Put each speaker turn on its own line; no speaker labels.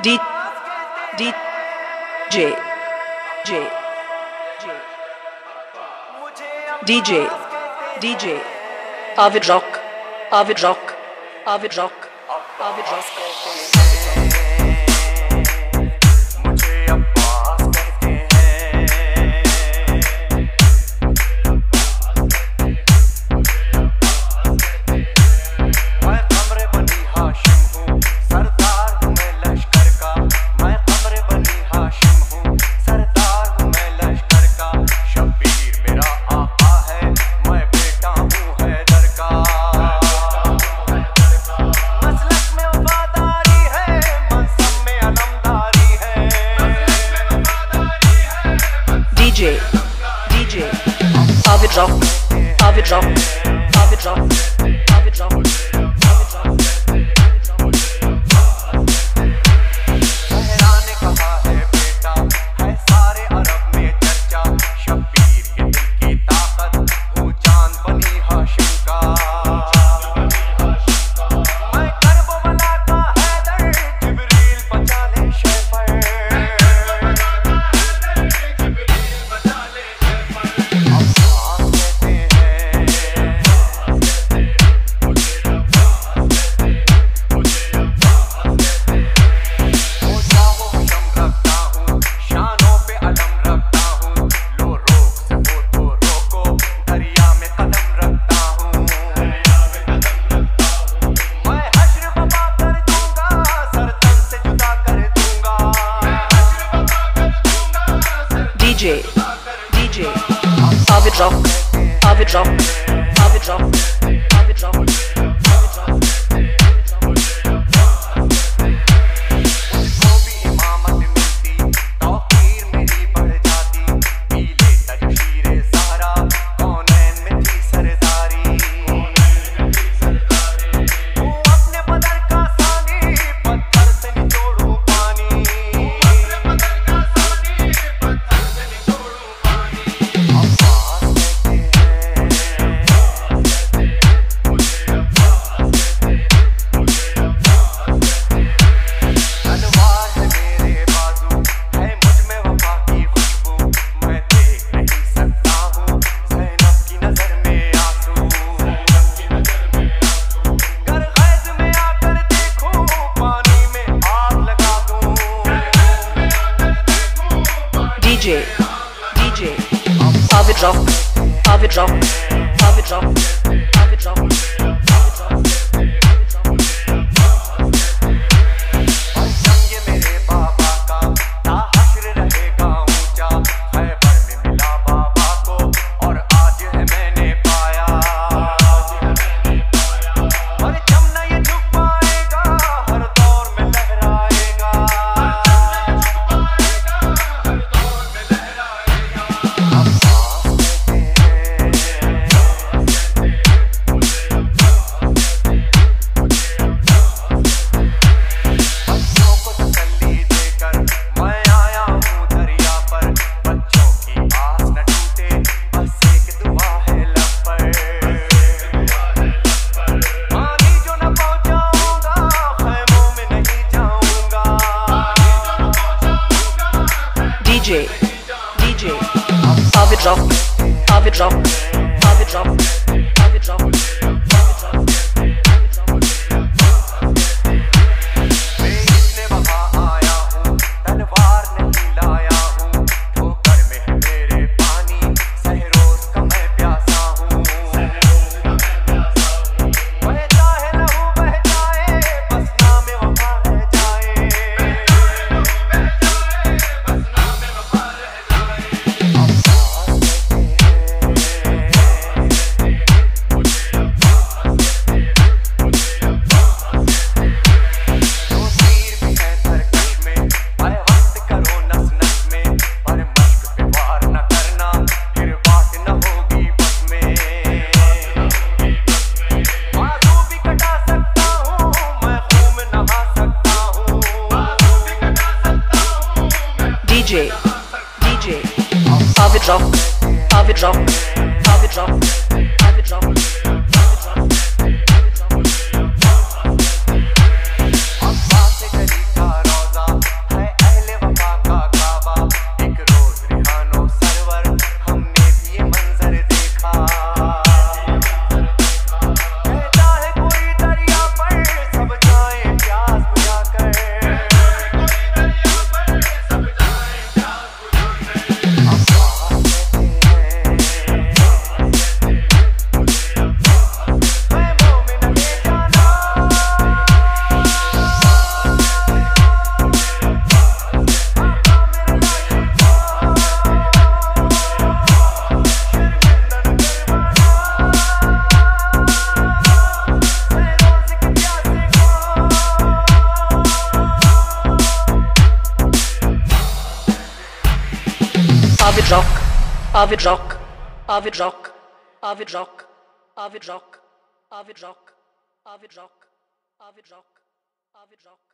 D D J J DJ DJ Avid Rock Avid Rock. Avid Rock. Avid Rock. Avid Rock. DJ, DJ,
Avidra, Avidra, be Avidra.
DJ, DJ, Avid Rock, Avid Rock, Avid Rock, Avid Rock. DJ.
Pavidrop, Pavidrop, Pavidrop, Pavidrop. DJ. it drop, Pavi drop, Pavi drop, Pavi drop. Pavidra,
Pavidra, drop. Avid rock, Avid rock, Avid rock, Avid rock, Avid rock, Avid rock, Avid rock, Avid rock, Avid rock.